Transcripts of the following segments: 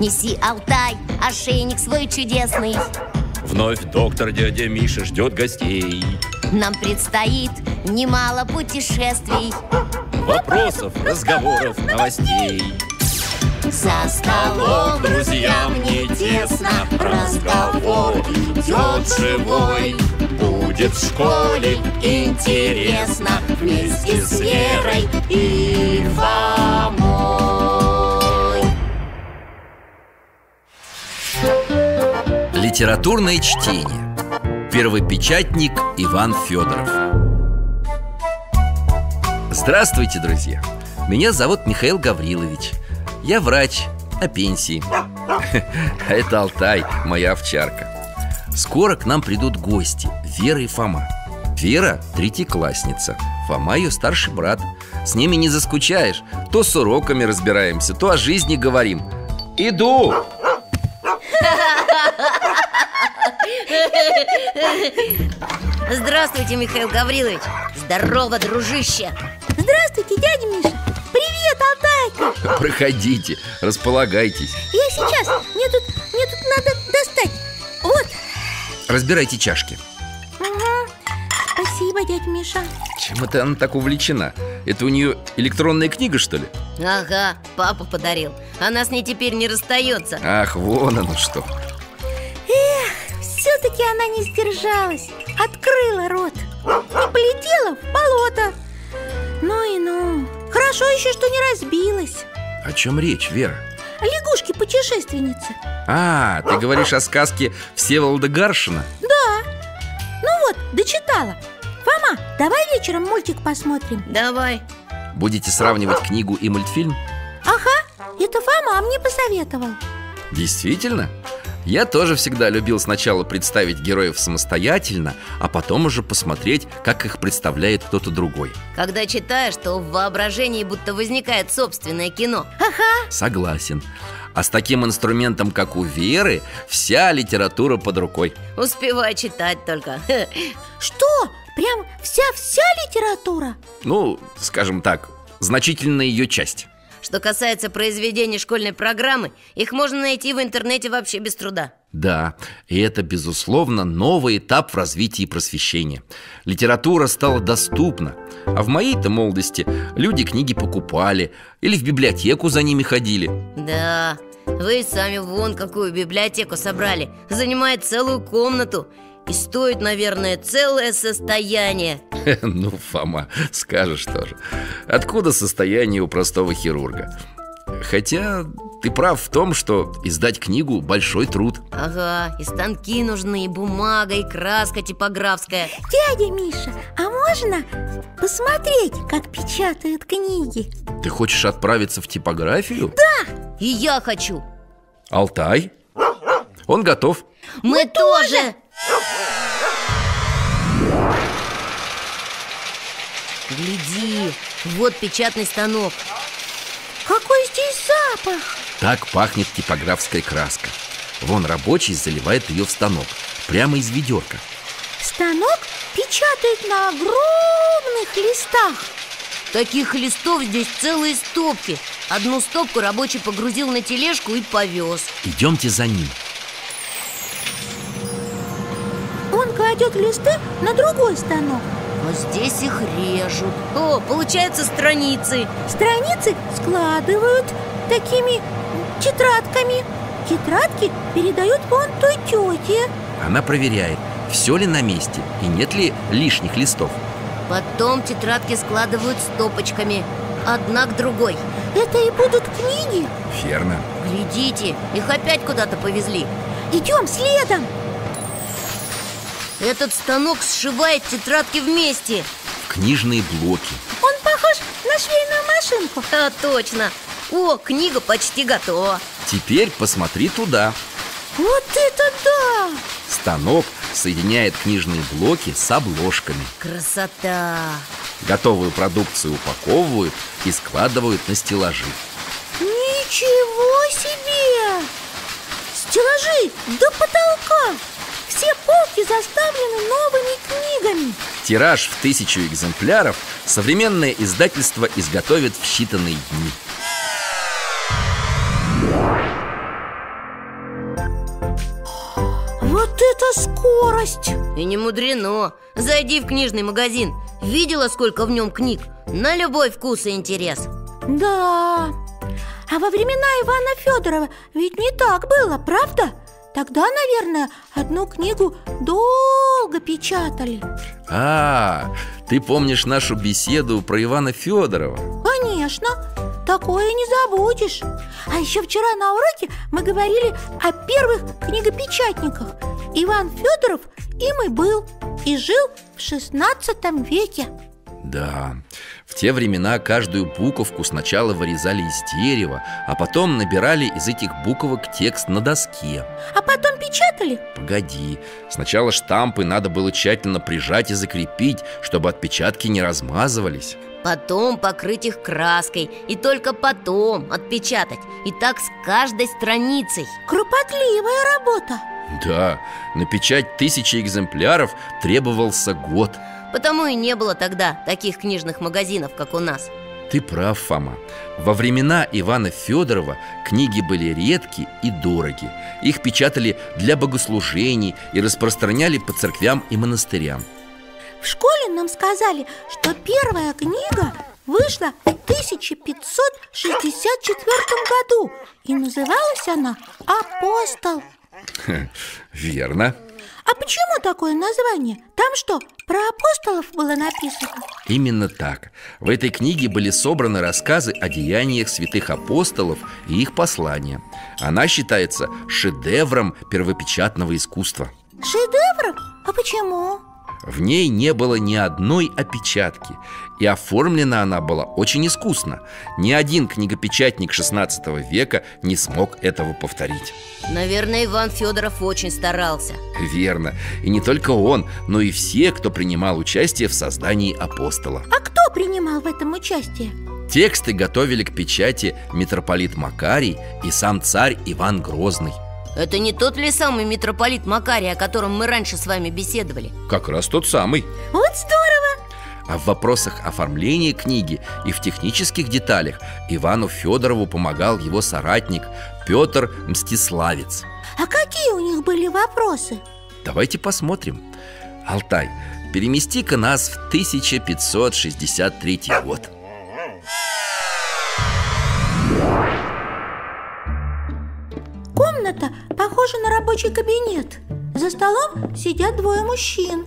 Неси, Алтай, ошейник свой чудесный. Вновь доктор дядя Миша ждет гостей. Нам предстоит немало путешествий. Вопросов, разговоров, новостей. За столом друзьям не тесно. Разговор идет живой. Будет в школе интересно. Вместе с Верой и Фомой Литературное чтение. Первый печатник Иван Федоров. Здравствуйте, друзья! Меня зовут Михаил Гаврилович. Я врач на пенсии. А это Алтай, моя овчарка. Скоро к нам придут гости Вера и Фома. Вера – третьеклассница Фома – ее старший брат. С ними не заскучаешь. То с уроками разбираемся, то о жизни говорим. Иду! Здравствуйте, Михаил Гаврилович. Здорово, дружище. Здравствуйте, дядя Миша. Привет, Алтайка. Проходите, располагайтесь. Я сейчас, мне тут, мне тут надо достать. Вот. Разбирайте чашки. Ага. Спасибо, дядя Миша Чем это она так увлечена? Это у нее электронная книга, что ли? Ага, папа подарил. Она с ней теперь не расстается. Ах, вон оно что. Все-таки она не сдержалась. Открыла рот. И полетела в болото. Ну и ну. Хорошо еще, что не разбилась. О чем речь, Вера? Лягушки-путешественницы А, ты говоришь о сказке Всеволода Гаршина? Да. Ну вот, дочитала Фома, давай вечером мультик посмотрим Давай Будете сравнивать книгу и мультфильм? Ага, это Фома мне посоветовал Действительно? Я тоже всегда любил сначала представить героев самостоятельно, а потом уже посмотреть, как их представляет кто-то другой. Когда читаешь, то в воображении будто возникает собственное кино Ага, Согласен. А с таким инструментом, как у Веры, вся литература под рукой. Успевай читать только что? Прям вся-вся литература? Ну, скажем так, значительная ее часть. Что касается произведений школьной программы Их можно найти в интернете вообще без труда Да, и это, безусловно, новый этап в развитии просвещения. Литература стала доступна, а в моей-то молодости люди книги покупали или в библиотеку за ними ходили. Да, вы сами вон какую библиотеку собрали Занимает целую комнату И стоит, наверное, целое состояние Ну, Фома, скажешь тоже. Откуда состояние у простого хирурга? Хотя ты прав в том, что издать книгу – большой труд Ага, и станки нужны, и бумага, и краска типографская Дядя Миша, а можно посмотреть, как печатают книги? Ты хочешь отправиться в типографию? И я хочу Алтай? Он готов Мы, тоже! Гляди, вот печатный станок. Какой здесь запах! Так пахнет типографская краска. Вон рабочий заливает ее в станок Прямо из ведерка. Станок печатает на огромных листах. Таких листов здесь целые стопки. Одну стопку рабочий погрузил на тележку и повез. Идемте за ним кладет листы на другой станок. А здесь их режут. О, получаются страницы. Страницы складывают такими тетрадками. Тетрадки передают вон той тете. Она проверяет, все ли на месте и нет ли лишних листов. Потом тетрадки складывают стопочками Одна к другой. Это и будут книги. Верно. Глядите, их опять куда-то повезли. Идем следом Этот станок сшивает тетрадки вместе. В книжные блоки. Он похож на швейную машинку. А, точно. О, книга почти готова. Теперь посмотри туда. Вот это да! Станок соединяет книжные блоки с обложками. Красота! Готовую продукцию упаковывают и складывают на стеллажи. Ничего себе! Стеллажи до потолка! Все полки заставлены новыми книгами Тираж в тысячу экземпляров современное издательство изготовит в считанные дни Вот это скорость! И не мудрено Зайди в книжный магазин Видела, сколько в нем книг? На любой вкус и интерес Да, а во времена Ивана Федорова ведь не так было, правда? Тогда, наверное, одну книгу долго печатали. А, ты помнишь нашу беседу про Ивана Федорова? Конечно, такое не забудешь. А еще вчера на уроке мы говорили о первых книгопечатниках. Иван Федоров им и был И жил в шестнадцатом веке. Да, в те времена каждую буковку сначала вырезали из дерева А потом набирали из этих буковок текст на доске. А потом печатали? Погоди, сначала штампы надо было тщательно прижать и закрепить Чтобы отпечатки не размазывались. Потом покрыть их краской И только потом отпечатать. И так с каждой страницей. Кропотливая работа. Да, на печать тысячи экземпляров требовался год Потому и не было тогда таких книжных магазинов, как у нас. Ты прав, Фома. Во времена Ивана Федорова книги были редки и дороги. Их печатали для богослужений и распространяли по церквям и монастырям. В школе нам сказали, что первая книга вышла в 1564 году И называлась она «Апостол» Верно А почему такое название? Там что, про апостолов было написано? Именно так В этой книге были собраны рассказы о деяниях святых апостолов и их послания Она считается шедевром первопечатного искусства Шедевр? А почему? В ней не было ни одной опечатки И оформлена она была очень искусно. Ни один книгопечатник 16 века не смог этого повторить. Наверное, Иван Федоров очень старался. Верно. И не только он, но и все, кто принимал участие в создании апостола. А кто принимал в этом участие? Тексты готовили к печати митрополит Макарий и сам царь Иван Грозный Это не тот ли самый митрополит Макарий, о котором мы раньше с вами беседовали? Как раз тот самый Вот здорово! А в вопросах оформления книги и в технических деталях Ивану Федорову помогал его соратник Петр Мстиславец А какие у них были вопросы? Давайте посмотрим Алтай, перемести-ка нас в 1563 год Комната похожа на рабочий кабинет. За столом сидят двое мужчин.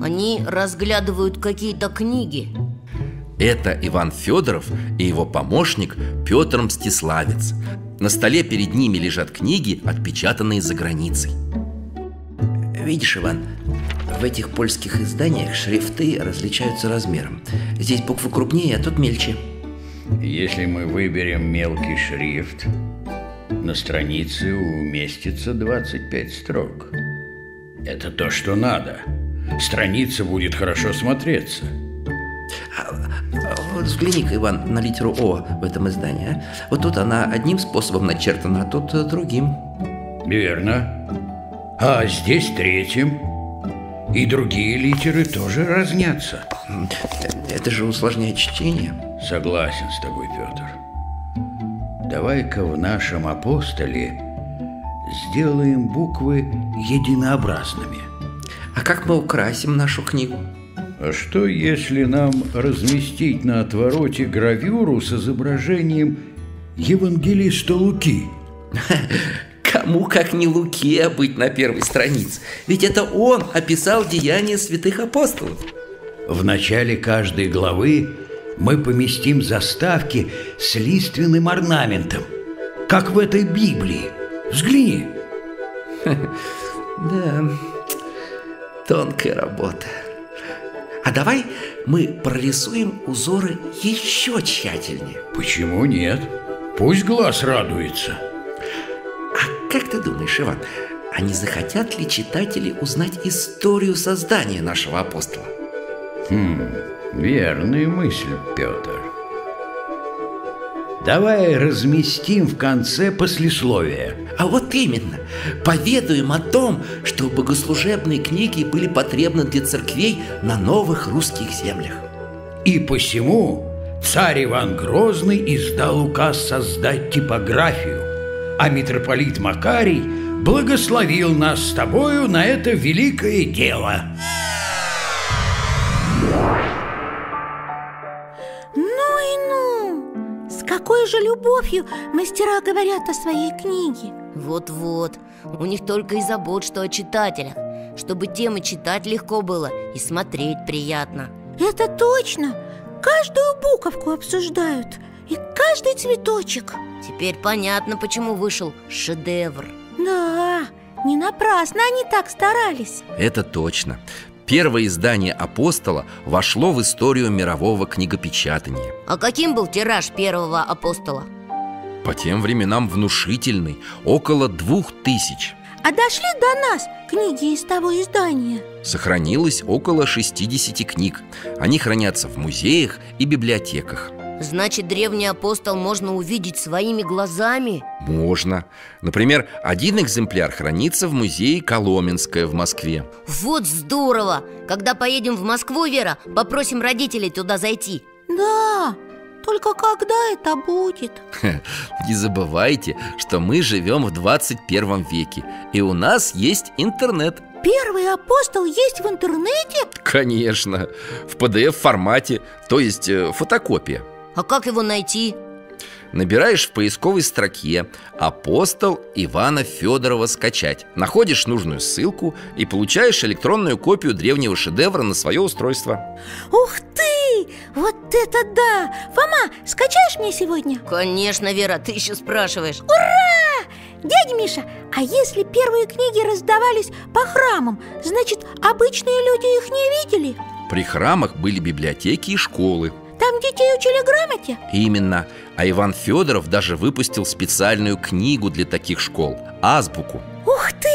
Они разглядывают какие-то книги. Это Иван Федоров и его помощник Петр Мстиславец. На столе перед ними лежат книги, отпечатанные за границей. Видишь, Иван, в этих польских изданиях шрифты различаются размером. Здесь буквы крупнее, а тут мельче. Если мы выберем мелкий шрифт, на странице уместится 25 строк. Это то, что надо. Страница будет хорошо смотреться. А, Вот взгляни-ка, Иван, на литеру О в этом издании а? Вот тут она одним способом начертана, а тут э, другим Верно. А здесь третьим. И другие литеры тоже разнятся. М, Это же усложняет чтение Согласен с тобой, Петр. Давай-ка в нашем апостоле сделаем буквы единообразными. А как мы украсим нашу книгу? А что, если нам разместить на отвороте гравюру с изображением евангелиста Луки? Кому, как не Луке, быть на первой странице? Ведь это он описал деяния святых апостолов В начале каждой главы мы поместим заставки с лиственным орнаментом, как в этой Библии. Взгляни. Да, тонкая работа А давай мы прорисуем узоры еще тщательнее Почему нет? Пусть глаз радуется. А как ты думаешь, Иван, а не захотят ли читатели узнать историю создания нашего апостола? Верная мысль, Петр. Давай разместим в конце послесловие. А вот именно, поведаем о том, что богослужебные книги были потребны для церквей на новых русских землях И посему царь Иван Грозный издал указ создать типографию, а митрополит Макарий благословил нас с тобою на это великое дело. Какой же любовью мастера говорят о своей книге? Вот-вот, у них только и забот, что о читателях. Чтобы тем и читать легко было, и смотреть приятно. Это точно! Каждую буковку обсуждают. И каждый цветочек. Теперь понятно, почему вышел шедевр. Да, не напрасно. Они так старались. Это точно Первое издание «Апостола» вошло в историю мирового книгопечатания А каким был тираж первого апостола? По тем временам внушительный, около двух тысяч А дошли до нас книги из того издания? Сохранилось около 60 книг Они хранятся в музеях и библиотеках Значит, древний апостол можно увидеть своими глазами? Можно Например, один экземпляр хранится в музее Коломенское в Москве Вот здорово! Когда поедем в Москву, Вера, попросим родителей туда зайти Да, только когда это будет? Не забывайте, что мы живем в 21 веке И у нас есть интернет Первый апостол есть в интернете? Конечно, в PDF-формате, то есть э, фотокопия А как его найти? Набираешь в поисковой строке «Апостол Ивана Федорова скачать» Находишь нужную ссылку и получаешь электронную копию древнего шедевра на свое устройство Ух ты! Вот это да! Фома, скачаешь мне сегодня? Конечно, Вера, ты еще спрашиваешь Дядя Миша, а если первые книги раздавались по храмам, значит, обычные люди их не видели? При храмах были библиотеки и школы учили грамоте? Именно, а Иван Федоров даже выпустил специальную книгу для таких школ – «Азбуку» Ух ты!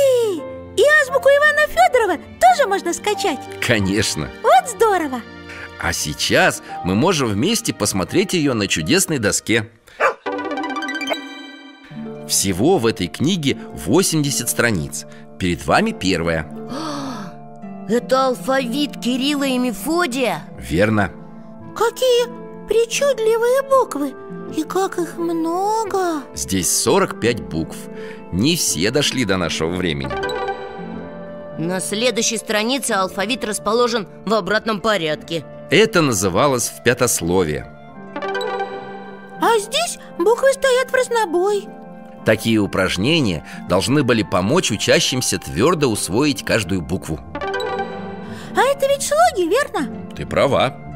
И азбуку Ивана Федорова тоже можно скачать? Конечно Вот здорово! А сейчас мы можем вместе посмотреть ее на чудесной доске Всего в этой книге 80 страниц Перед вами первая Это алфавит Кирилла и Мефодия? Верно Какие причудливые буквы! И как их много! Здесь 45 букв. Не все дошли до нашего времени. На следующей странице алфавит расположен в обратном порядке. Это называлось в пятословие. А здесь буквы стоят в разнобой. Такие упражнения должны были помочь учащимся твердо усвоить каждую букву. А это ведь слоги, верно? Ты права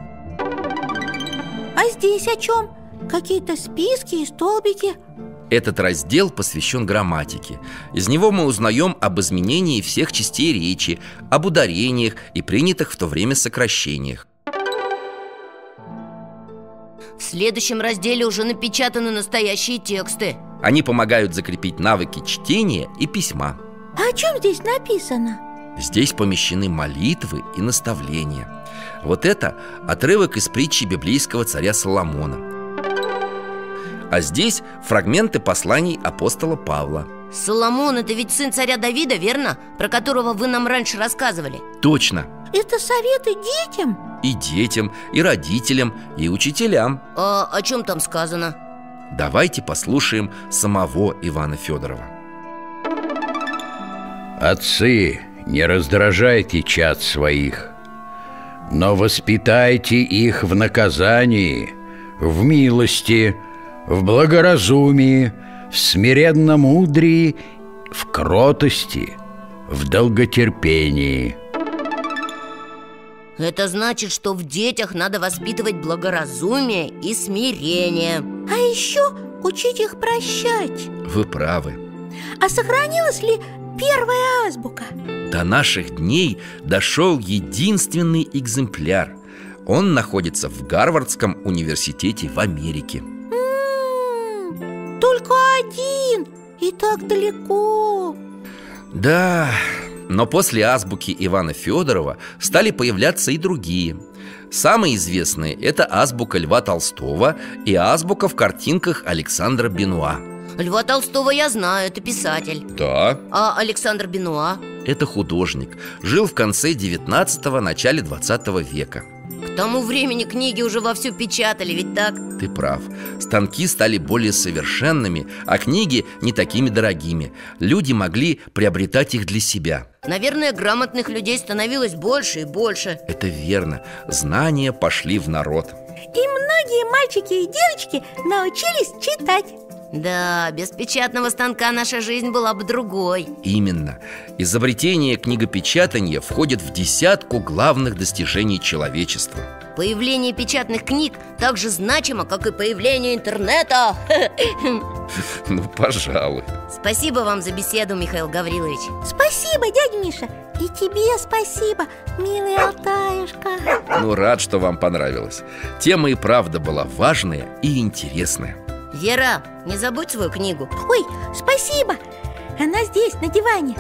А здесь о чем? Какие-то списки и столбики? Этот раздел посвящен грамматике. Из него мы узнаем об изменении всех частей речи Об ударениях и принятых в то время сокращениях. В следующем разделе уже напечатаны настоящие тексты. Они помогают закрепить навыки чтения и письма. А о чем здесь написано? Здесь помещены молитвы и наставления Вот это отрывок из притчи библейского царя Соломона. А здесь фрагменты посланий апостола Павла. Соломон – это ведь сын царя Давида, верно? Про которого вы нам раньше рассказывали. Точно. Это советы детям? И детям, и родителям, и учителям. А о чем там сказано? Давайте послушаем самого Ивана Федорова. Отцы, не раздражайте чад своих, но воспитайте их в наказании, в милости, в благоразумии, в смиренно-мудрии, в кротости, в долготерпении. Это значит, что в детях надо воспитывать благоразумие и смирение. А еще учить их прощать. Вы правы. А сохранилась ли первая азбука? До наших дней дошел единственный экземпляр. Он находится в Гарвардском университете в Америке. М-м, Только один и так далеко. Да, но после азбуки Ивана Федорова стали появляться и другие. Самые известные – это азбука Льва Толстого и азбука в картинках Александра Бенуа Льва Толстого я знаю, это писатель. Да, А Александр Бенуа? это художник. Жил в конце 19-го, начале 20 века. К тому времени книги уже вовсю печатали, ведь так? Ты прав. Станки стали более совершенными, а книги не такими дорогими. Люди могли приобретать их для себя. Наверное, грамотных людей становилось больше и больше. Это верно. Знания пошли в народ. И многие мальчики и девочки научились читать Да, без печатного станка наша жизнь была бы другой. Именно. Изобретение книгопечатания входит в десятку главных достижений человечества. Появление печатных книг так же значимо, как и появление интернета. Ну, пожалуй. Спасибо вам за беседу, Михаил Гаврилович. Спасибо, дядя Миша. И тебе спасибо, милый Алтаюшка. Ну, рад, что вам понравилось. Тема и правда была важная и интересная Вера, не забудь свою книгу. Ой, спасибо. Она здесь, на диване.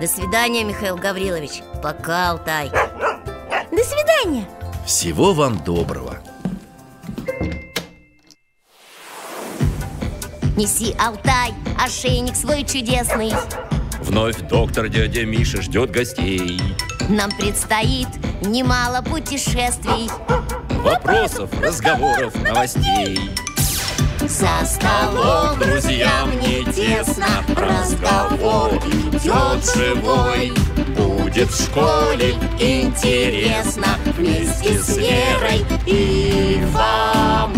До свидания, Михаил Гаврилович. Пока, Алтай. До свидания. Всего вам доброго. Неси, Алтай, ошейник свой чудесный. Вновь доктор дядя Миша ждет гостей. Нам предстоит немало путешествий. Вопросов, разговоров, новостей За столом. Друзьям не тесно. Разговор идет живой. Будет в школе интересно. Вместе с Верой и Варей